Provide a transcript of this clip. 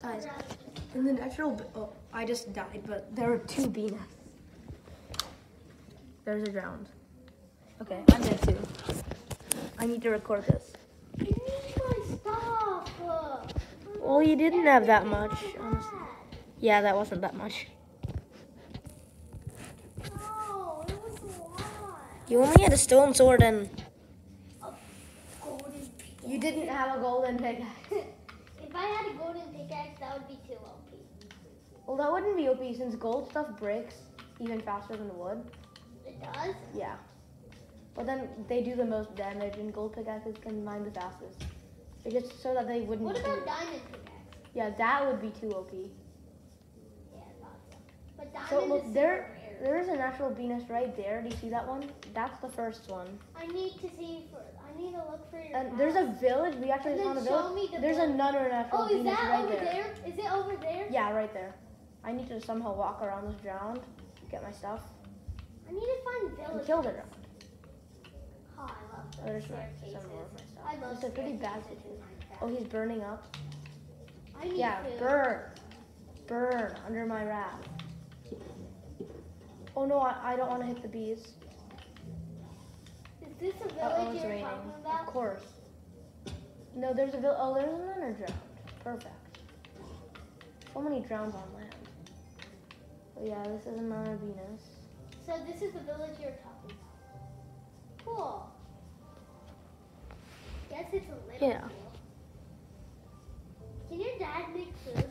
Guys, in the natural, oh, I just died, but there are two bee nests. There's a drowned. Okay, I'm dead too. I need to record this. I need my stuff. Well, you didn't have that much. honestly. Yeah, that wasn't that much. No, it was a lot. You only had a stone sword and you didn't have a golden pickaxe. if I had a golden pickaxe, that would be too OP. Well, that wouldn't be OP since gold stuff breaks even faster than wood. It does? Yeah. But then they do the most damage and gold pickaxes can mine the fastest. It's just so that they wouldn't. What about diamond pickaxe? Yeah, that would be too OP. Yeah, so. But diamond So is look, there. There is a natural bee nest right there. Do you see that one? That's the first one. I need to see for. I need to look for your. And there's a village. We actually found a village. the There's village. another natural Oh, bee is that right over there. there? Is it over there? Yeah, right there. I need to somehow walk around this drowned, get my stuff, I need to find and village. kill the drowned. Oh, I love Oh, those there's my, staircases. some more of my stuff. I love It's a pretty bad situation. Oh, he's burning up. I need Yeah, to. burn, burn under my wrath. Oh no, I, I don't want to hit the bees. Is this a village Uh oh, it's raining. talking Of course. No, there's a vill. Oh, there's another drowned. Perfect. So many drowns on land. Oh yeah, this is another bee nest. So this is the village you're talking about. Cool. Guess it's a little Yeah. cool. Can your dad make food